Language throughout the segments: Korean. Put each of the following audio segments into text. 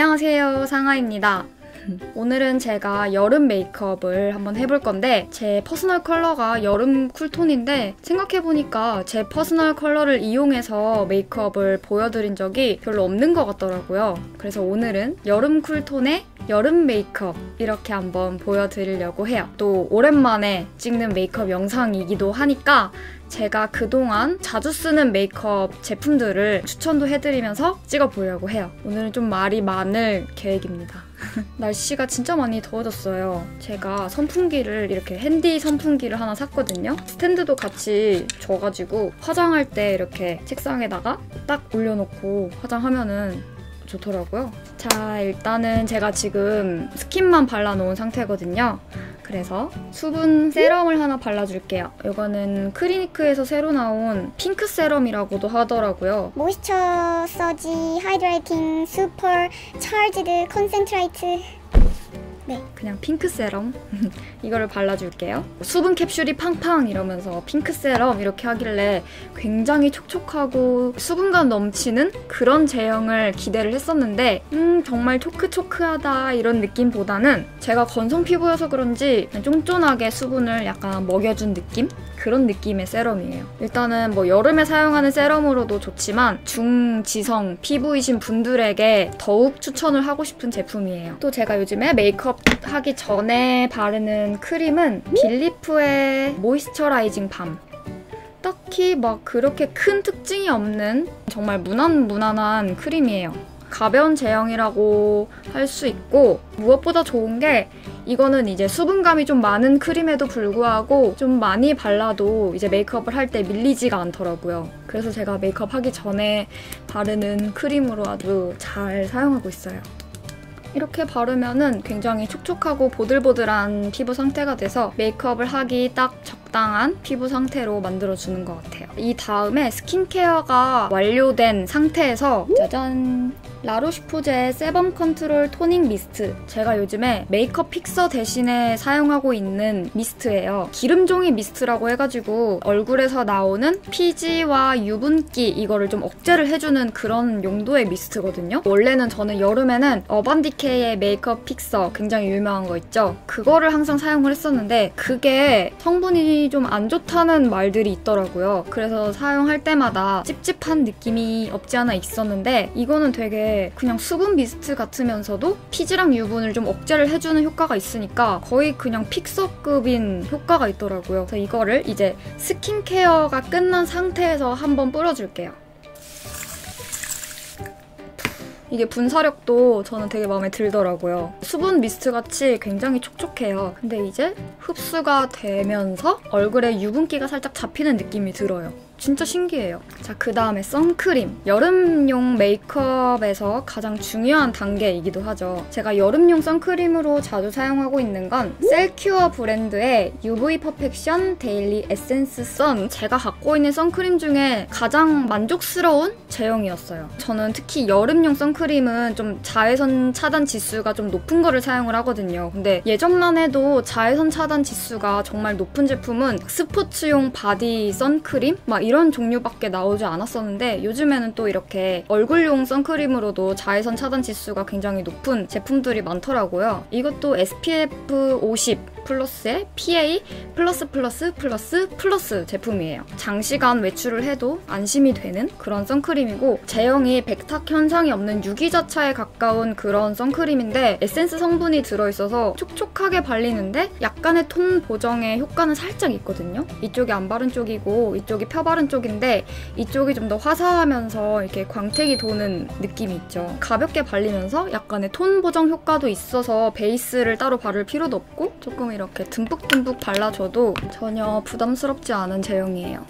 안녕하세요 상아입니다 오늘은 제가 여름 메이크업을 한번 해볼 건데 제 personal color가 여름 cool tone인데 생각해보니까 제 personal color를 이용해서 메이크업을 보여드린 적이 별로 없는 것 같더라고요. 그래서 오늘은 여름 cool tone의 여름 메이크업 이렇게 한번 보여드리려고 해요. 또 오랜만에 찍는 메이크업 영상이기도 하니까 제가 그동안 자주 쓰는 메이크업 제품들을 추천도 해드리면서 찍어보려고 해요. 오늘은 좀 말이 많을 계획입니다. 날씨가 진짜 많이 더워졌어요. 제가 선풍기를 이렇게 handy 선풍기를 하나 샀거든요. 스탠드도 같이 줘가지고 화장할 때 이렇게 책상에다가 딱 올려놓고 화장하면은 좋더라고요. 자, 일단은 제가 지금 스킨만 발라놓은 상태거든요. 그래서 수분 serum을 하나 발라줄게요. 이거는 Clinique에서 새로 나온 핑크 serum이라고도 하더라고요. Moisture Surge Hydrating Supercharged Concentrate 네, 그냥 핑크 세럼 이거를 발라줄게요. 수분 캡슐이 팡팡 이러면서 핑크 세럼 이렇게 하길래 굉장히 촉촉하고 수분감 넘치는 그런 제형을 기대를 했었는데 음 정말 초크초크하다 이런 느낌보다는 제가 건성 피부여서 그런지 쫀쫀하게 수분을 약간 먹여준 느낌? 그런 느낌의 serum이에요. 일단은 뭐 여름에 사용하는 serum으로도 좋지만 중지성 피부이신 분들에게 더욱 추천을 하고 싶은 제품이에요. 또 제가 요즘에 메이크업 하기 전에 바르는 크림은 belif의 Moisturizing Bomb. 딱히 막 그렇게 큰 특징이 없는 정말 무난무난한 크림이에요. 가벼운 제형이라고 할 수 있고 무엇보다 좋은 게 이거는 이제 수분감이 좀 많은 크림에도 불구하고 좀 많이 발라도 이제 메이크업을 할 때 밀리지가 않더라고요. 그래서 제가 메이크업 하기 전에 바르는 크림으로 아주 잘 사용하고 있어요. 이렇게 바르면은 굉장히 촉촉하고 보들보들한 피부 상태가 돼서 메이크업을 하기 딱 적당한 피부 상태로 만들어주는 것 같아요. 이 다음에 스킨케어가 완료된 상태에서 짜잔! La Roche-Posay Sebum Control Toning Mist 제가 요즘에 메이크업 픽서 대신에 사용하고 있는 미스트예요. 기름종이 미스트라고 해가지고 얼굴에서 나오는 피지와 유분기 이거를 좀 억제를 해주는 그런 용도의 미스트거든요. 원래는 저는 여름에는 Urban Decay의 메이크업 fixer 굉장히 유명한 거 있죠. 그거를 항상 사용을 했었는데 그게 성분이 좀 안 좋다는 말들이 있더라고요. 그래서 사용할 때마다 찝찝한 느낌이 없지 않아 있었는데 이거는 되게 그냥 수분 미스트 같으면서도 피지랑 유분을 좀 억제를 해주는 효과가 있으니까 거의 그냥 fixer급인 효과가 있더라고요. 그래서 이거를 이제 스킨케어가 끝난 상태에서 한번 뿌려줄게요. 이게 분사력도 저는 되게 마음에 들더라고요. 수분 미스트 같이 굉장히 촉촉해요. 근데 이제 흡수가 되면서 얼굴에 유분기가 살짝 잡히는 느낌이 들어요. 진짜 신기해요. 자, 그 다음에 선크림. 여름용 메이크업에서 가장 중요한 단계이기도 하죠. 제가 여름용 선크림으로 자주 사용하고 있는 건 셀큐어 브랜드의 UV Perfection Daily Essence Sun. 제가 갖고 있는 선크림 중에 가장 만족스러운 제형이었어요. 저는 특히 여름용 선크림은 좀 자외선 차단 지수가 좀 높은 거를 사용을 하거든요. 근데 예전만 해도 자외선 차단 지수가 정말 높은 제품은 스포츠용 바디 선크림? 막 이런 종류밖에 나오지 않았었는데 요즘에는 또 이렇게 얼굴용 선크림으로도 자외선 차단 지수가 굉장히 높은 제품들이 많더라고요. 이것도 SPF 50 플러스의 PA 플러스 플러스 플러스 플러스 제품이에요. 장시간 외출을 해도 안심이 되는 그런 선크림이고 제형이 백탁 현상이 없는 유기자차에 가까운 그런 선크림인데 에센스 성분이 들어있어서 촉촉하게 발리는데 약간의 톤 보정의 효과는 살짝 있거든요. 이쪽이 안 바른 쪽이고 이쪽이 펴 바른 쪽인데 이쪽이 좀 더 화사하면서 이렇게 광택이 도는 느낌이 있죠. 가볍게 발리면서 약간의 톤 보정 효과도 있어서 베이스를 따로 바를 필요도 없고 조금 이렇게 듬뿍듬뿍 발라줘도 전혀 부담스럽지 않은 제형이에요.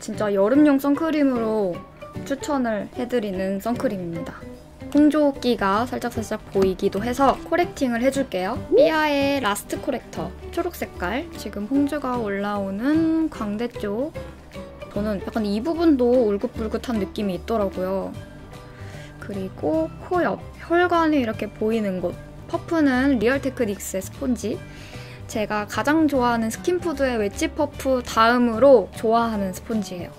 진짜 여름용 선크림으로 추천을 해드리는 선크림입니다. 홍조기가 살짝살짝 보이기도 해서 correcting을 해줄게요. 삐아의 Last Corrector 초록 색깔 지금 홍조가 올라오는 광대 쪽 저는 약간 이 부분도 울긋불긋한 느낌이 있더라고요. 그리고 코 옆 혈관이 이렇게 보이는 곳 퍼프는 Real Techniques의 스폰지 제가 가장 좋아하는 스킨푸드의 웨지 퍼프 다음으로 좋아하는 스폰지예요.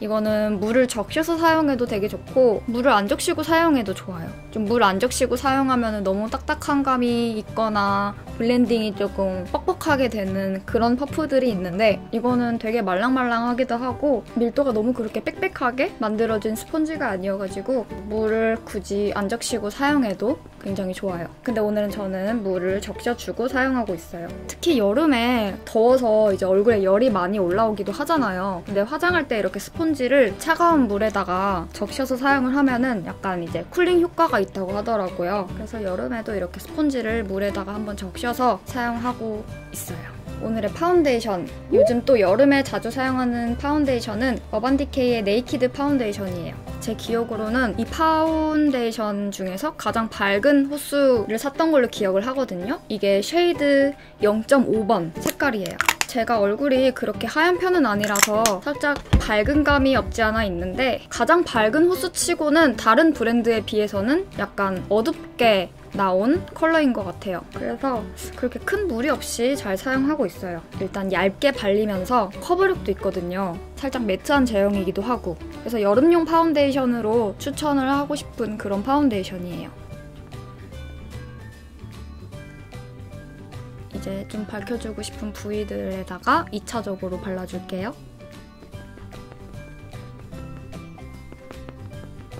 이거는 물을 적셔서 사용해도 되게 좋고 물을 안 적시고 사용해도 좋아요. 좀 물 안 적시고 사용하면 너무 딱딱한 감이 있거나 blending이 조금 뻑뻑하게 되는 그런 퍼프들이 있는데 이거는 되게 말랑말랑하기도 하고 밀도가 너무 그렇게 빽빽하게 만들어진 스펀지가 아니어가지고 물을 굳이 안 적시고 사용해도 굉장히 좋아요. 근데 오늘은 저는 물을 적셔주고 사용하고 있어요. 특히 여름에 더워서 이제 얼굴에 열이 많이 올라오기도 하잖아요. 근데 화장할 때 이렇게 스펀지를 차가운 물에다가 적셔서 사용을 하면은 약간 이제 cooling 효과가 있다고 하더라고요. 그래서 여름에도 이렇게 스펀지를 물에다가 한번 적셔서 사용하고 있어요. 오늘의 파운데이션 요즘 또 여름에 자주 사용하는 파운데이션은 Urban Decay의 Naked 파운데이션이에요 제 기억으로는 이 파운데이션 중에서 가장 밝은 호수를 샀던 걸로 기억을 하거든요. 이게 shade 0.5번 색깔이에요 제가 얼굴이 그렇게 하얀 편은 아니라서 살짝 밝은 감이 없지 않아 있는데 가장 밝은 호수치고는 다른 브랜드에 비해서는 약간 어둡게 나온 컬러인 것 같아요. 그래서 그렇게 큰 무리 없이 잘 사용하고 있어요. 일단 얇게 발리면서 커버력도 있거든요. 살짝 matte한 제형이기도 하고 그래서 여름용 파운데이션으로 추천을 하고 싶은 그런 파운데이션이에요. 이제 좀 밝혀주고 싶은 부위들에다가 2차적으로 발라줄게요.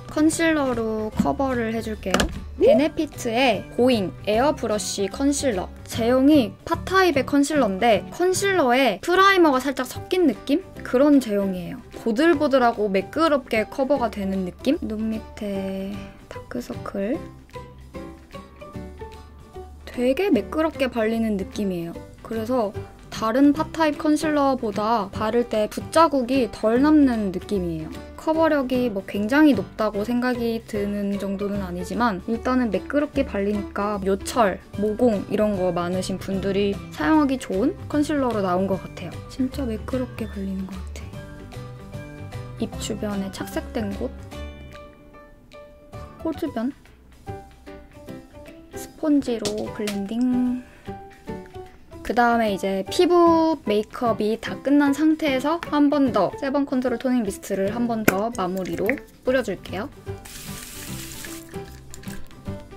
concealer로 커버를 해줄게요. 베네피트의 Boi-ing Airbrush Concealer 제형이 pot 타입의 concealer인데 concealer에 primer가 살짝 섞인 느낌? 그런 제형이에요. 보들보들하고 매끄럽게 커버가 되는 느낌? 눈 밑에 다크서클 되게 매끄럽게 발리는 느낌이에요. 그래서 다른 팟타입 컨실러보다 바를 때 붓자국이 덜 남는 느낌이에요. 커버력이 뭐 굉장히 높다고 생각이 드는 정도는 아니지만 일단은 매끄럽게 발리니까 요철, 모공 이런 거 많으신 분들이 사용하기 좋은 컨실러로 나온 것 같아요. 진짜 매끄럽게 발리는 것 같아. 입 주변에 착색된 곳, 코 주변, 스폰지로 블렌딩 그 다음에 이제 피부 메이크업이 다 끝난 상태에서 한 번 더 sebum control toning mist를 한 번 더 마무리로 뿌려줄게요.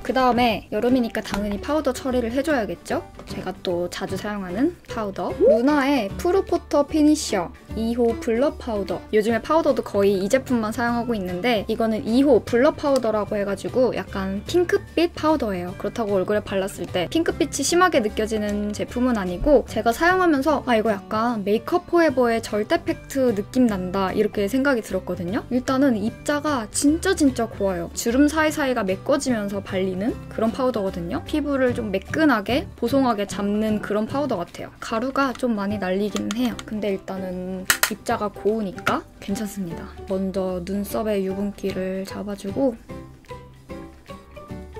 그 다음에 여름이니까 당연히 파우더 처리를 해줘야겠죠? 제가 또 자주 사용하는 파우더 루나의 pro photo finisher 2호 blur 파우더. 요즘에 파우더도 거의 이 제품만 사용하고 있는데 이거는 2호 blur 파우더라고 해가지고 약간 핑크빛 파우더예요. 그렇다고 얼굴에 발랐을 때 핑크빛이 심하게 느껴지는 제품은 아니고 제가 사용하면서 아 이거 약간 메이크업 포에버의 절대 팩트 느낌 난다 이렇게 생각이 들었거든요. 일단은 입자가 진짜 진짜 고와요. 주름 사이사이가 메꿔지면서 발리는 그런 파우더거든요. 피부를 좀 매끈하게 보송하게 잡는 그런 파우더 같아요. 가루가 좀 많이 날리기는 해요. 근데 일단은 입자가 고우니까 괜찮습니다. 먼저 눈썹의 유분기를 잡아주고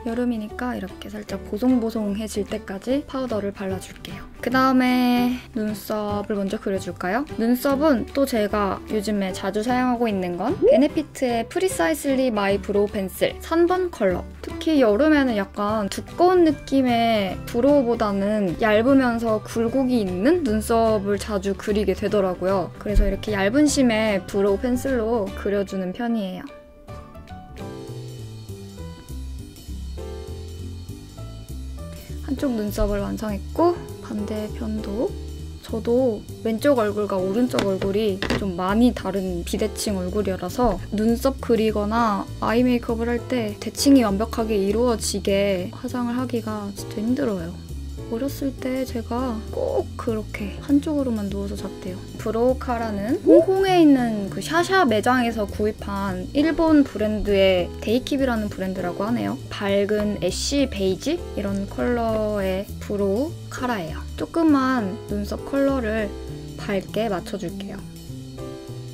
여름이니까 이렇게 살짝 보송보송해질 때까지 파우더를 발라줄게요. 그 다음에 눈썹을 먼저 그려줄까요? 눈썹은 또 제가 요즘에 자주 사용하고 있는 건 베네피트의 Precisely My Brow Pencil 3번 컬러 특히 여름에는 약간 두꺼운 느낌의 brow보다는 얇으면서 굴곡이 있는 눈썹을 자주 그리게 되더라고요. 그래서 이렇게 얇은 심의 brow pencil로 그려주는 편이에요. 한쪽 눈썹을 완성했고 반대편도 저도 왼쪽 얼굴과 오른쪽 얼굴이 좀 많이 다른 비대칭 얼굴이라서 눈썹 그리거나 eye 메이크업을 할 때 대칭이 완벽하게 이루어지게 화장을 하기가 진짜 힘들어요. 어렸을 때 제가 꼭 그렇게 한쪽으로만 누워서 잤대요. browcara는 홍콩에 있는 그 샤샤 매장에서 구입한 일본 브랜드의 데이킵이라는 브랜드라고 하네요. 밝은 ash 베이지 이런 컬러의 browcara예요. 조금만 눈썹 컬러를 밝게 맞춰줄게요.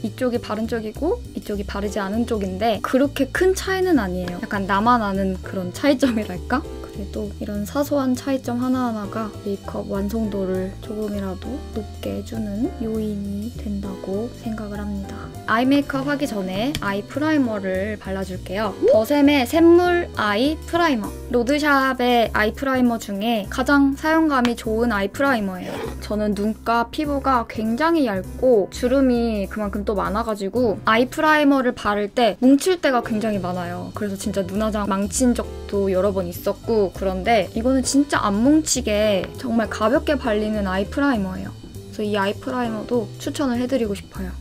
이쪽이 바른 쪽이고 이쪽이 바르지 않은 쪽인데 그렇게 큰 차이는 아니에요. 약간 나만 아는 그런 차이점이랄까? 그래도 이런 사소한 차이점 하나하나가 메이크업 완성도를 조금이라도 높게 해주는 요인이 된다고 생각을 합니다. eye 메이크업 하기 전에 eye primer를 발라줄게요. 더샘의 샘물 eye primer. road shop의 eye primer 중에 가장 사용감이 좋은 eye primer예요. 저는 눈가 피부가 굉장히 얇고 주름이 그만큼 또 많아가지고 eye primer를 바를 때 뭉칠 때가 굉장히 많아요. 그래서 진짜 눈화장 망친 적도 여러 번 있었고 그런데 이거는 진짜 안 뭉치게 정말 가볍게 발리는 eye primer예요. 그래서 이 eye primer도 추천을 해드리고 싶어요.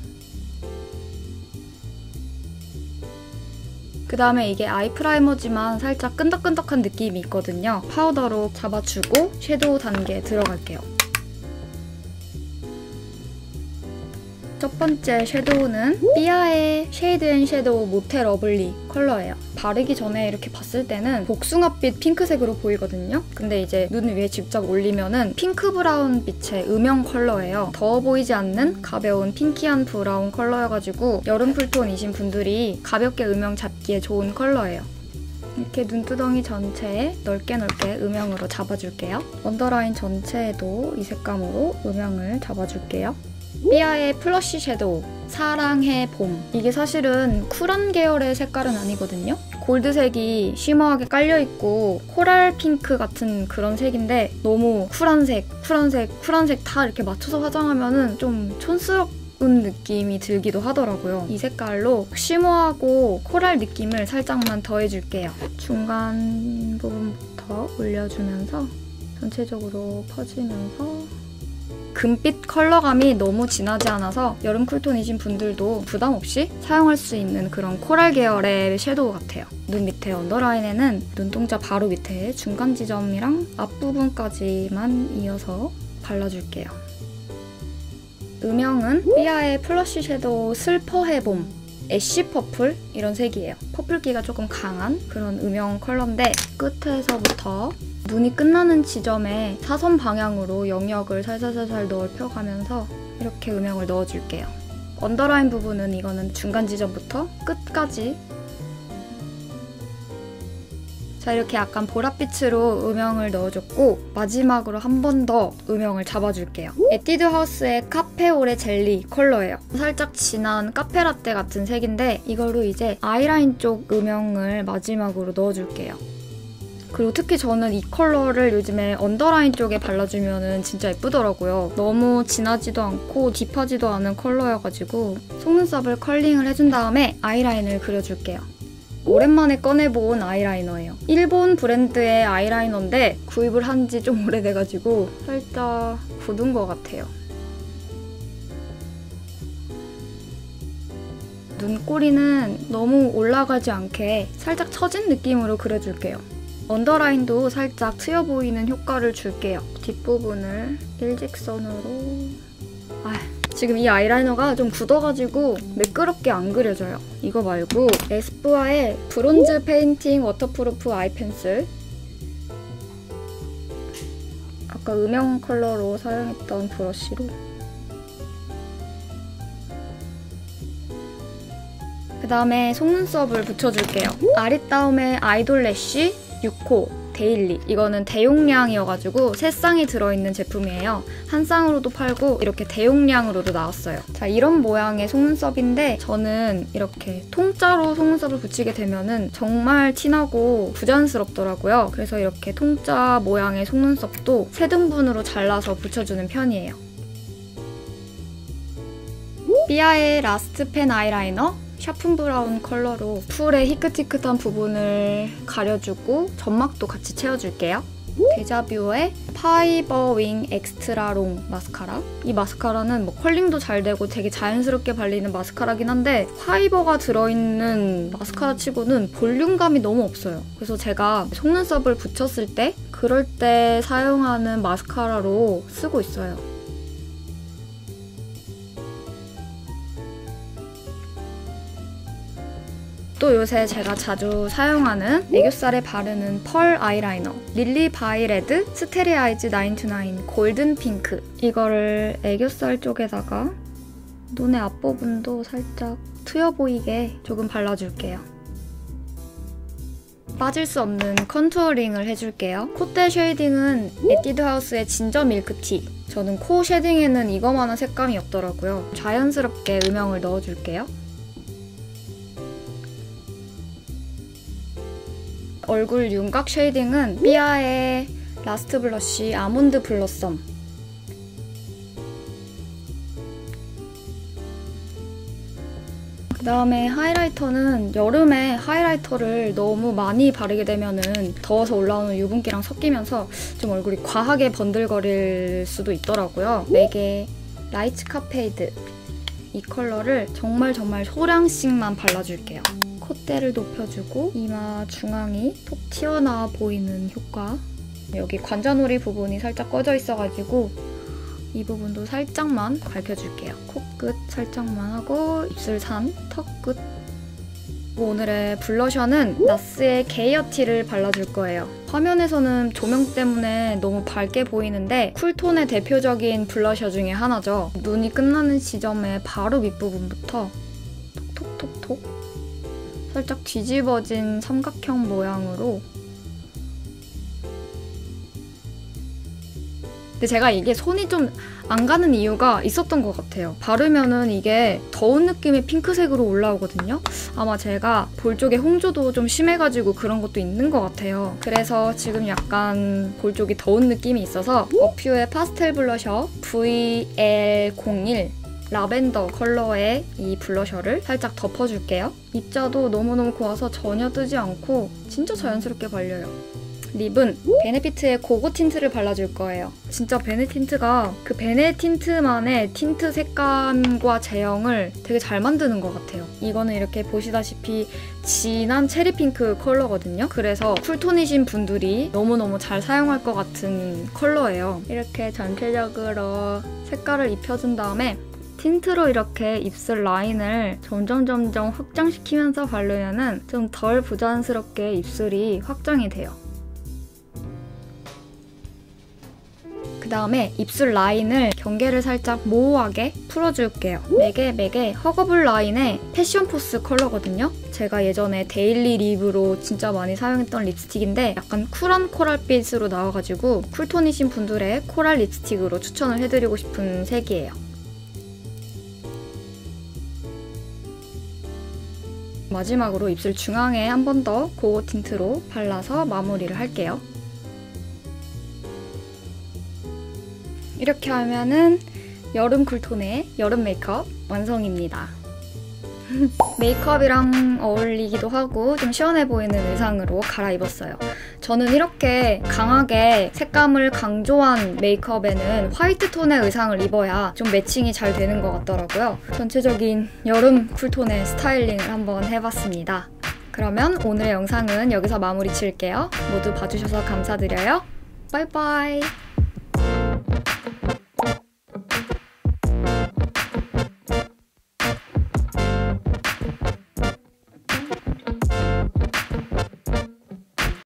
그 다음에 이게 eye primer지만 살짝 끈덕끈덕한 느낌이 있거든요. 파우더로 잡아주고 섀도우 단계에 들어갈게요. 첫 번째 섀도우는 삐아의 shade and shadow 모테 lovely 컬러예요. 바르기 전에 이렇게 봤을 때는 복숭아빛 핑크색으로 보이거든요. 근데 이제 눈 위에 직접 올리면은 핑크 브라운 빛의 음영 컬러예요. 더워 보이지 않는 가벼운 pinky한 브라운 컬러여가지고 여름 cool tone이신 분들이 가볍게 음영 잡기에 좋은 컬러예요. 이렇게 눈두덩이 전체에 넓게 넓게 음영으로 잡아줄게요. 언더라인 전체에도 이 색감으로 음영을 잡아줄게요. 삐아의 flush shadow 사랑해 봄 이게 사실은 쿨한 계열의 색깔은 아니거든요 골드색이 shimmer하게 깔려있고 coral 핑크 같은 그런 색인데 너무 쿨한 색, 쿨한 색, 쿨한 색 다 이렇게 맞춰서 화장하면 좀 촌스럽은 느낌이 들기도 하더라고요. 이 색깔로 shimmer하고 coral 느낌을 살짝만 더해줄게요. 중간 부분부터 올려주면서 전체적으로 퍼지면서 금빛 컬러감이 너무 진하지 않아서 여름 cool tone이신 분들도 부담 없이 사용할 수 있는 그런 coral 계열의 섀도우 같아요. 눈 밑에 언더라인에는 눈동자 바로 밑에 중간 지점이랑 앞부분까지만 이어서 발라줄게요. 음영은 삐아의 flush shadow 슬퍼해 봄 ash purple 이런 색이에요. purple기가 조금 강한 그런 음영 컬러인데 끝에서부터 눈이 끝나는 지점에 사선 방향으로 영역을 살살살살 넓혀가면서 이렇게 음영을 넣어줄게요. 언더라인 부분은 이거는 중간 지점부터 끝까지 자 이렇게 약간 보랏빛으로 음영을 넣어줬고 마지막으로 한 번 더 음영을 잡아줄게요. 에뛰드 하우스의 카페오레 젤리 컬러예요. 살짝 진한 카페라떼 같은 색인데 이걸로 이제 아이라인 쪽 음영을 마지막으로 넣어줄게요. 그리고 특히 저는 이 컬러를 요즘에 언더라인 쪽에 발라주면 진짜 예쁘더라고요. 너무 진하지도 않고 deep하지도 않은 컬러여가지고 속눈썹을 curling을 해준 다음에 아이라인을 그려줄게요. 오랜만에 꺼내본 아이라이너예요. 일본 브랜드의 아이라이너인데 구입을 한 지 좀 오래돼가지고 살짝 굳은 것 같아요. 눈꼬리는 너무 올라가지 않게 살짝 처진 느낌으로 그려줄게요. 언더라인도 살짝 트여 보이는 효과를 줄게요. 뒷부분을 일직선으로... 아, 지금 이 아이라이너가 좀 굳어가지고 매끄럽게 안 그려져요. 이거 말고 에스쁘아의 Bronze Painting Waterproof Eye Pencil 아까 음영 컬러로 사용했던 브러쉬로 그 다음에 속눈썹을 붙여줄게요. 아리따움의 아이돌 래쉬 6호 데일리 이거는 대용량이어가지고 세 쌍이 들어있는 제품이에요. 한 쌍으로도 팔고 이렇게 대용량으로도 나왔어요. 자 이런 모양의 속눈썹인데 저는 이렇게 통짜로 속눈썹을 붙이게 되면은 정말 티나고 부자연스럽더라고요. 그래서 이렇게 통짜 모양의 속눈썹도 세 등분으로 잘라서 붙여주는 편이에요. 삐아의 Last Pen Eyeliner Sharpen Brown 컬러로 풀의 희끗희끗한 부분을 가려주고 점막도 같이 채워줄게요. 데자뷰의 Fiber Wing Extra Long Mascara. 이 마스카라는 뭐 curling도 잘 되고 되게 자연스럽게 발리는 마스카라긴 한데 fiber가 들어있는 마스카라 치고는 볼륨감이 너무 없어요. 그래서 제가 속눈썹을 붙였을 때 그럴 때 사용하는 마스카라로 쓰고 있어요 또 요새 제가 자주 사용하는 애교살에 바르는 펄 아이라이너 릴리 바이 레드 Starry Eyes 929 Golden Pink 이거를 애교살 쪽에다가 눈의 앞부분도 살짝 트여 보이게 조금 발라줄게요. 빠질 수 없는 contouring을 해줄게요. 콧대 shading은 에뛰드 하우스의 Ginger Milk Tea. 저는 코 shading에는 이거만한 색감이 없더라고요. 자연스럽게 음영을 넣어줄게요. 얼굴 윤곽 shading은 삐아의 Last Blush Almond Blossom 그 다음에 highlighter는 여름에 highlighter를 너무 많이 바르게 되면은 더워서 올라오는 유분기랑 섞이면서 좀 얼굴이 과하게 번들거릴 수도 있더라고요. 맥의 Lightscapade 이 컬러를 정말 정말 소량씩만 발라줄게요. 콧대를 높여주고 이마 중앙이 톡 튀어나와 보이는 효과 여기 관자놀이 부분이 살짝 꺼져 있어가지고 이 부분도 살짝만 밝혀줄게요. 코끝 살짝만 하고 입술 산, 턱 끝 오늘의 블러셔는 나스의 게이어티를 발라줄 거예요. 화면에서는 조명 때문에 너무 밝게 보이는데 쿨톤의 대표적인 블러셔 중에 하나죠. 눈이 끝나는 지점의 바로 밑부분부터 살짝 뒤집어진 삼각형 모양으로 근데 제가 이게 손이 좀 안 가는 이유가 있었던 것 같아요. 바르면은 이게 더운 느낌의 핑크색으로 올라오거든요. 아마 제가 볼 쪽에 홍조도 좀 심해가지고 그런 것도 있는 것 같아요. 그래서 지금 약간 볼 쪽이 더운 느낌이 있어서 어퓨의 파스텔 블러셔 VL01 라벤더 컬러의 이 blusher를 살짝 덮어줄게요. 입자도 너무너무 고와서 전혀 뜨지 않고 진짜 자연스럽게 발려요. lip은 베네피트의 Gogo Tint를 발라줄 거예요. 진짜 베네 tint가 그 베네 tint만의 tint 색감과 제형을 되게 잘 만드는 것 같아요. 이거는 이렇게 보시다시피 진한 cherry pink 컬러거든요. 그래서 cool tone이신 분들이 너무너무 잘 사용할 것 같은 컬러예요. 이렇게 전체적으로 색깔을 입혀준 다음에 tint로 이렇게 입술 라인을 점점 점점 확장시키면서 바르면 좀 덜 부자연스럽게 입술이 확장이 돼요. 그 다음에 입술 라인을 경계를 살짝 모호하게 풀어줄게요. 맥에 맥에 Huggable 라인의 Fashion Force 컬러거든요. 제가 예전에 daily lip으로 진짜 많이 사용했던 립스틱인데 약간 쿨한 coral빛으로 나와가지고 cool tone이신 분들의 coral 립스틱으로 추천을 해드리고 싶은 색이에요. 마지막으로 입술 중앙에 한 번 더 Gogo Tint로 발라서 마무리를 할게요. 이렇게 하면은 여름 cool tone의 여름 메이크업 완성입니다. 메이크업이랑 어울리기도 하고 좀 시원해 보이는 의상으로 갈아입었어요. 저는 이렇게 강하게 색감을 강조한 메이크업에는 화이트 톤의 의상을 입어야 좀 matching이 잘 되는 것 같더라고요. 전체적인 여름 cool tone의 styling을 한번 해봤습니다. 그러면 오늘의 영상은 여기서 마무리 칠게요. 모두 봐주셔서 감사드려요. 바이바이!